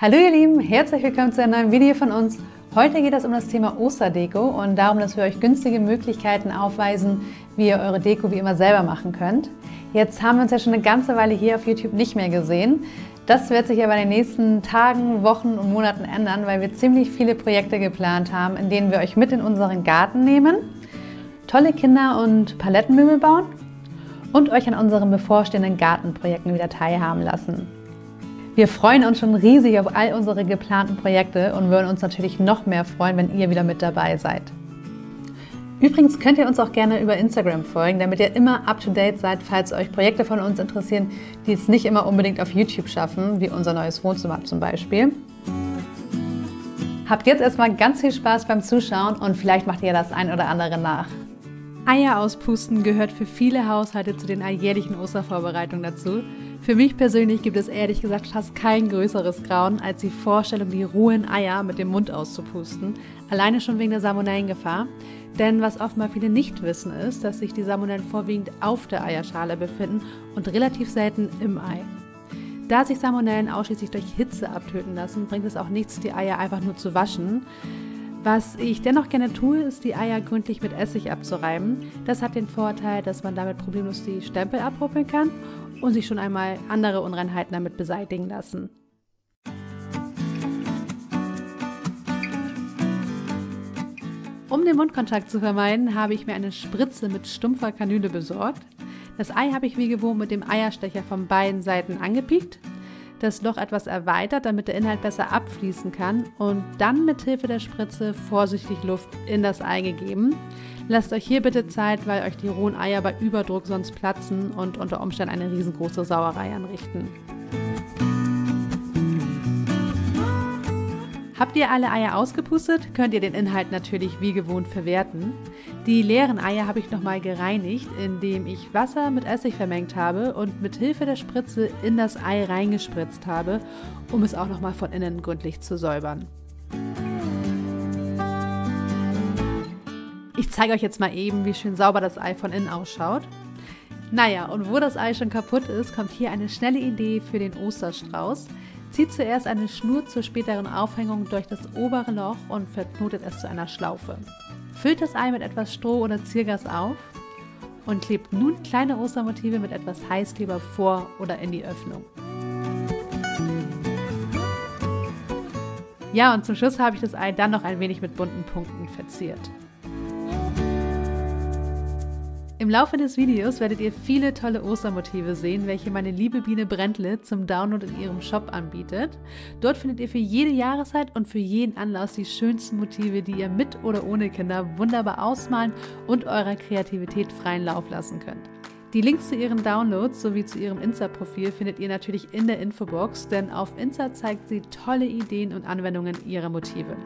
Hallo ihr Lieben, herzlich willkommen zu einem neuen Video von uns. Heute geht es um das Thema Osterdeko und darum, dass wir euch günstige Möglichkeiten aufweisen, wie ihr eure Deko wie immer selber machen könnt. Jetzt haben wir uns ja schon eine ganze Weile hier auf YouTube nicht mehr gesehen. Das wird sich aber in den nächsten Tagen, Wochen und Monaten ändern, weil wir ziemlich viele Projekte geplant haben, in denen wir euch mit in unseren Garten nehmen, tolle Kinder- und Palettenmöbel bauen und euch an unseren bevorstehenden Gartenprojekten wieder teilhaben lassen. Wir freuen uns schon riesig auf all unsere geplanten Projekte und würden uns natürlich noch mehr freuen, wenn ihr wieder mit dabei seid. Übrigens könnt ihr uns auch gerne über Instagram folgen, damit ihr immer up-to-date seid, falls euch Projekte von uns interessieren, die es nicht immer unbedingt auf YouTube schaffen, wie unser neues Wohnzimmer zum Beispiel. Habt jetzt erstmal ganz viel Spaß beim Zuschauen und vielleicht macht ihr das ein oder andere nach. Eier auspusten gehört für viele Haushalte zu den alljährlichen Ostervorbereitungen dazu. Für mich persönlich gibt es ehrlich gesagt fast kein größeres Grauen als die Vorstellung, die rohen Eier mit dem Mund auszupusten. Alleine schon wegen der Salmonellengefahr. Denn was oftmals viele nicht wissen, ist, dass sich die Salmonellen vorwiegend auf der Eierschale befinden und relativ selten im Ei. Da sich Salmonellen ausschließlich durch Hitze abtöten lassen, bringt es auch nichts, die Eier einfach nur zu waschen. Was ich dennoch gerne tue, ist die Eier gründlich mit Essig abzureiben. Das hat den Vorteil, dass man damit problemlos die Stempel abruppeln kann und sich schon einmal andere Unreinheiten damit beseitigen lassen. Um den Mundkontakt zu vermeiden, habe ich mir eine Spritze mit stumpfer Kanüle besorgt. Das Ei habe ich wie gewohnt mit dem Eierstecher von beiden Seiten angepiekt, das Loch etwas erweitert, damit der Inhalt besser abfließen kann und dann mit Hilfe der Spritze vorsichtig Luft in das Ei gegeben. Lasst euch hier bitte Zeit, weil euch die rohen Eier bei Überdruck sonst platzen und unter Umständen eine riesengroße Sauerei anrichten. Habt ihr alle Eier ausgepustet, könnt ihr den Inhalt natürlich wie gewohnt verwerten. Die leeren Eier habe ich nochmal gereinigt, indem ich Wasser mit Essig vermengt habe und mit Hilfe der Spritze in das Ei reingespritzt habe, um es auch nochmal von innen gründlich zu säubern. Ich zeige euch jetzt mal eben, wie schön sauber das Ei von innen ausschaut. Naja, und wo das Ei schon kaputt ist, kommt hier eine schnelle Idee für den Osterstrauß. Zieht zuerst eine Schnur zur späteren Aufhängung durch das obere Loch und verknotet es zu einer Schlaufe. Füllt das Ei mit etwas Stroh oder Ziergas auf und klebt nun kleine Ostermotive mit etwas Heißkleber vor oder in die Öffnung. Ja, und zum Schluss habe ich das Ei dann noch ein wenig mit bunten Punkten verziert. Im Laufe des Videos werdet ihr viele tolle Ostermotive sehen, welche meine liebe Biene Brentle zum Download in ihrem Shop anbietet. Dort findet ihr für jede Jahreszeit und für jeden Anlass die schönsten Motive, die ihr mit oder ohne Kinder wunderbar ausmalen und eurer Kreativität freien Lauf lassen könnt. Die Links zu ihren Downloads sowie zu ihrem Insta-Profil findet ihr natürlich in der Infobox, denn auf Insta zeigt sie tolle Ideen und Anwendungen ihrer Motive.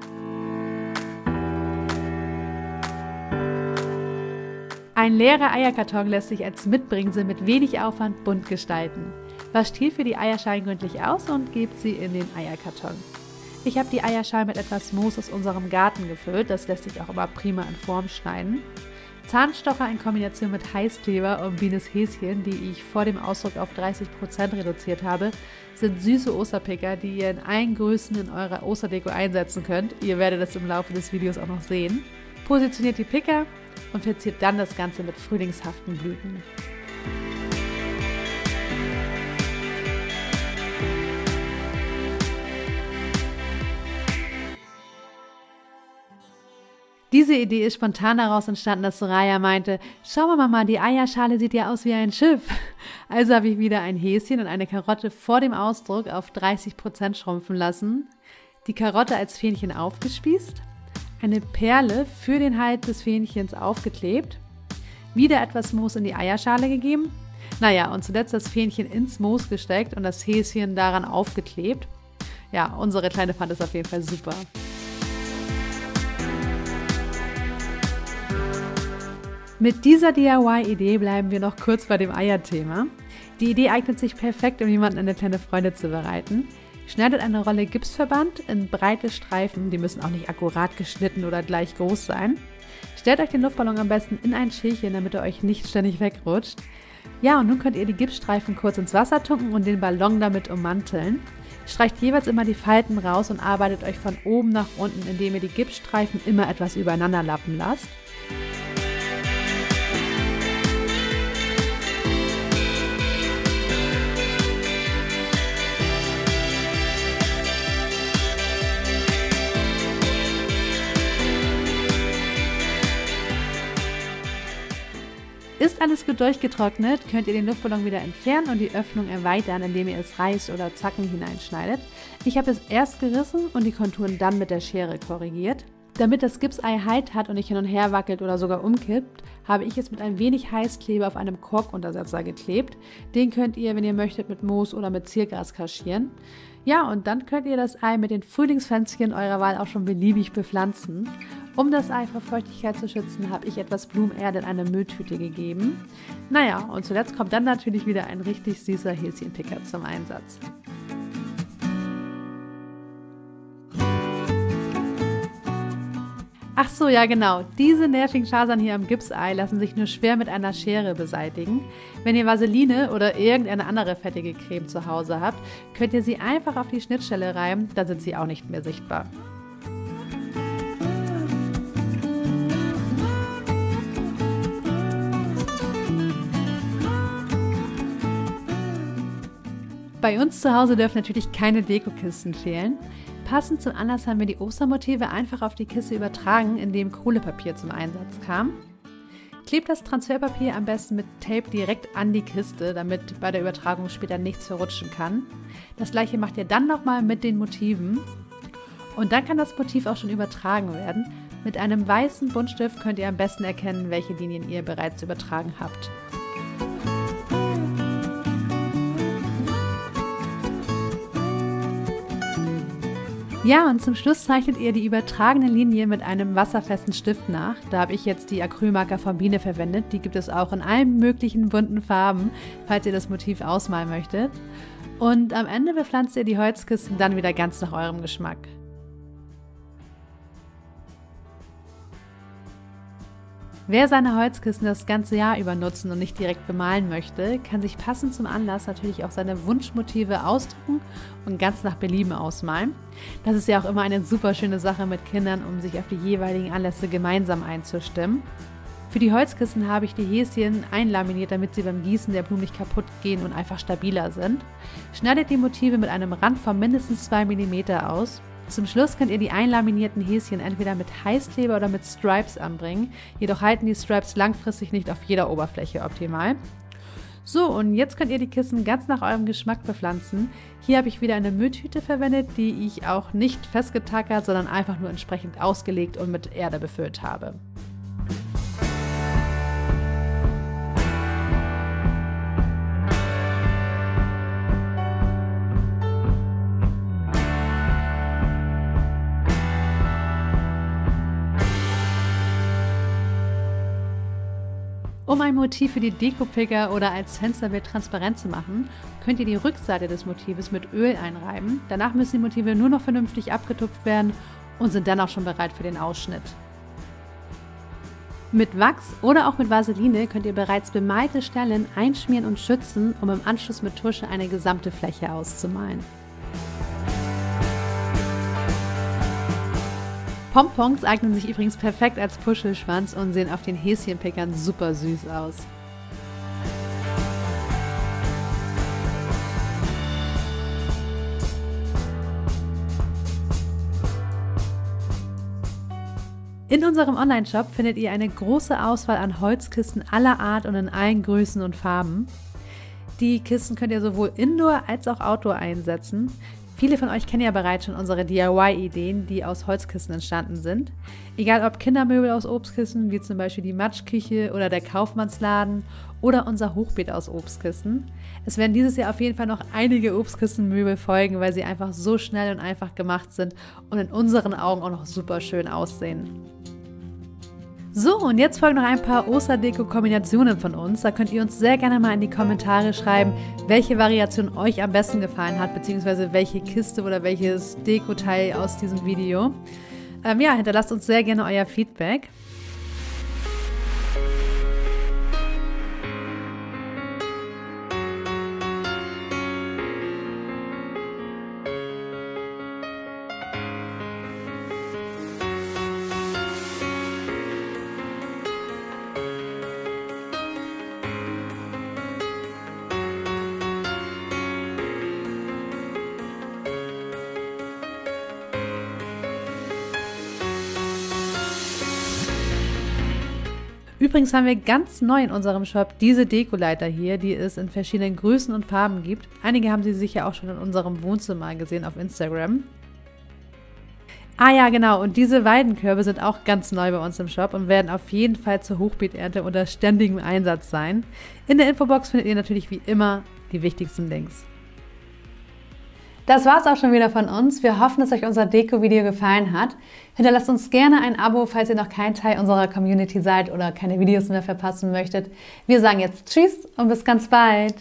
Ein leerer Eierkarton lässt sich als Mitbringsel mit wenig Aufwand bunt gestalten. Wascht hierfür die Eierschalen gründlich aus und gebt sie in den Eierkarton. Ich habe die Eierschalen mit etwas Moos aus unserem Garten gefüllt, das lässt sich auch immer prima in Form schneiden. Zahnstocher in Kombination mit Heißkleber und Bienes Häschen, die ich vor dem Ausdruck auf 30% reduziert habe, sind süße Osterpicker, die ihr in allen Größen in eurer Osterdeko einsetzen könnt. Ihr werdet es im Laufe des Videos auch noch sehen. Positioniert die Picker und verziert dann das Ganze mit frühlingshaften Blüten. Diese Idee ist spontan daraus entstanden, dass Soraya meinte, schau mal Mama, die Eierschale sieht ja aus wie ein Schiff. Also habe ich wieder ein Häschen und eine Karotte vor dem Ausdruck auf 30% schrumpfen lassen, die Karotte als Fähnchen aufgespießt eine Perle für den Halt des Fähnchens aufgeklebt, wieder etwas Moos in die Eierschale gegeben, naja, und zuletzt das Fähnchen ins Moos gesteckt und das Häschen daran aufgeklebt. Ja, unsere Kleine fand es auf jeden Fall super. Mit dieser DIY-Idee bleiben wir noch kurz bei dem Eierthema. Die Idee eignet sich perfekt, um jemanden eine kleine Freude zu bereiten. Schneidet eine Rolle Gipsverband in breite Streifen, die müssen auch nicht akkurat geschnitten oder gleich groß sein. Stellt euch den Luftballon am besten in ein Schälchen, damit er euch nicht ständig wegrutscht. Ja, und nun könnt ihr die Gipsstreifen kurz ins Wasser tunken und den Ballon damit ummanteln. Streicht jeweils immer die Falten raus und arbeitet euch von oben nach unten, indem ihr die Gipsstreifen immer etwas übereinander lappen lasst. Ist alles gut durchgetrocknet, könnt ihr den Luftballon wieder entfernen und die Öffnung erweitern, indem ihr es reißt oder Zacken hineinschneidet. Ich habe es erst gerissen und die Konturen dann mit der Schere korrigiert. Damit das Gipsei Halt hat und nicht hin und her wackelt oder sogar umkippt, habe ich es mit ein wenig Heißkleber auf einem Korkuntersetzer geklebt. Den könnt ihr, wenn ihr möchtet, mit Moos oder mit Ziergras kaschieren. Ja, und dann könnt ihr das Ei mit den Frühlingspflänzchen eurer Wahl auch schon beliebig bepflanzen. Um das Ei vor Feuchtigkeit zu schützen, habe ich etwas Blumenerde in eine Mülltüte gegeben. Naja, und zuletzt kommt dann natürlich wieder ein richtig süßer Häschenpicker zum Einsatz. Ach so, ja genau. Diese nervigen Fasern hier am Gipsei lassen sich nur schwer mit einer Schere beseitigen. Wenn ihr Vaseline oder irgendeine andere fettige Creme zu Hause habt, könnt ihr sie einfach auf die Schnittstelle reiben, dann sind sie auch nicht mehr sichtbar. Bei uns zu Hause dürfen natürlich keine Dekokisten fehlen. Passend zum Anlass haben wir die Ostermotive einfach auf die Kiste übertragen, indem Kohlepapier zum Einsatz kam. Klebt das Transferpapier am besten mit Tape direkt an die Kiste, damit bei der Übertragung später nichts verrutschen kann. Das gleiche macht ihr dann nochmal mit den Motiven. Und dann kann das Motiv auch schon übertragen werden. Mit einem weißen Buntstift könnt ihr am besten erkennen, welche Linien ihr bereits übertragen habt. Ja, und zum Schluss zeichnet ihr die übertragene Linie mit einem wasserfesten Stift nach. Da habe ich jetzt die Acrylmarker von Biene verwendet. Die gibt es auch in allen möglichen bunten Farben, falls ihr das Motiv ausmalen möchtet. Und am Ende bepflanzt ihr die Holzkisten dann wieder ganz nach eurem Geschmack. Wer seine Holzkissen das ganze Jahr über nutzen und nicht direkt bemalen möchte, kann sich passend zum Anlass natürlich auch seine Wunschmotive ausdrucken und ganz nach Belieben ausmalen. Das ist ja auch immer eine super schöne Sache mit Kindern, um sich auf die jeweiligen Anlässe gemeinsam einzustimmen. Für die Holzkissen habe ich die Häschen einlaminiert, damit sie beim Gießen der Blumen nicht kaputt gehen und einfach stabiler sind. Schneidet die Motive mit einem Rand von mindestens 2 mm aus zum Schluss könnt ihr die einlaminierten Häschen entweder mit Heißkleber oder mit Stripes anbringen. Jedoch halten die Stripes langfristig nicht auf jeder Oberfläche optimal. So, und jetzt könnt ihr die Kissen ganz nach eurem Geschmack bepflanzen. Hier habe ich wieder eine Mülltüte verwendet, die ich auch nicht festgetackert, sondern einfach nur entsprechend ausgelegt und mit Erde befüllt habe. Um ein Motiv für die Deko-Picker oder als Fensterbild transparent zu machen, könnt ihr die Rückseite des Motives mit Öl einreiben. Danach müssen die Motive nur noch vernünftig abgetupft werden und sind dann auch schon bereit für den Ausschnitt. Mit Wachs oder auch mit Vaseline könnt ihr bereits bemalte Stellen einschmieren und schützen, um im Anschluss mit Tusche eine gesamte Fläche auszumalen. Pompons eignen sich übrigens perfekt als Puschelschwanz und sehen auf den Häschenpickern super süß aus. In unserem Online-Shop findet ihr eine große Auswahl an Holzkisten aller Art und in allen Größen und Farben. Die Kisten könnt ihr sowohl indoor als auch outdoor einsetzen. Viele von euch kennen ja bereits schon unsere DIY-Ideen, die aus Holzkissen entstanden sind. Egal ob Kindermöbel aus Obstkissen, wie zum Beispiel die Matschküche oder der Kaufmannsladen oder unser Hochbeet aus Obstkissen. Es werden dieses Jahr auf jeden Fall noch einige Obstkissenmöbel folgen, weil sie einfach so schnell und einfach gemacht sind und in unseren Augen auch noch super schön aussehen. So, und jetzt folgen noch ein paar Osterdeko-Kombinationen von uns. Da könnt ihr uns sehr gerne mal in die Kommentare schreiben, welche Variation euch am besten gefallen hat, beziehungsweise welche Kiste oder welches Deko-Teil aus diesem Video. Ähm, ja, hinterlasst uns sehr gerne euer Feedback. Übrigens haben wir ganz neu in unserem Shop diese Dekoleiter hier, die es in verschiedenen Größen und Farben gibt. Einige haben sie sicher auch schon in unserem Wohnzimmer gesehen auf Instagram. Ah ja, genau. Und diese Weidenkörbe sind auch ganz neu bei uns im Shop und werden auf jeden Fall zur Hochbeeternte unter ständigem Einsatz sein. In der Infobox findet ihr natürlich wie immer die wichtigsten Links. Das war's auch schon wieder von uns. Wir hoffen, dass euch unser Deko-Video gefallen hat. Hinterlasst uns gerne ein Abo, falls ihr noch kein Teil unserer Community seid oder keine Videos mehr verpassen möchtet. Wir sagen jetzt Tschüss und bis ganz bald.